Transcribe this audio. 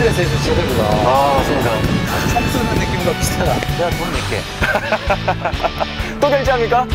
피트에서 제대로다. 아, 맞습니다. 총 쏘는 느낌과 비슷하다. 내가 돈 낼게. 또 결제합니까?